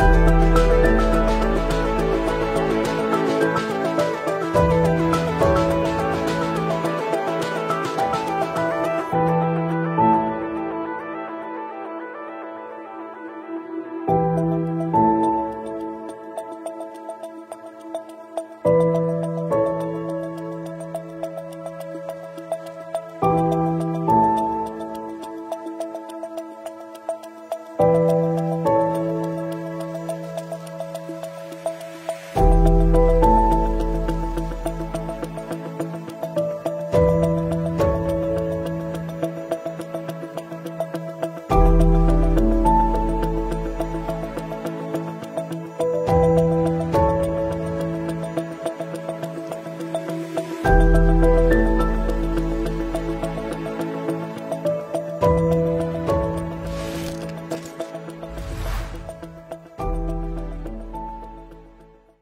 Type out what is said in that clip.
Música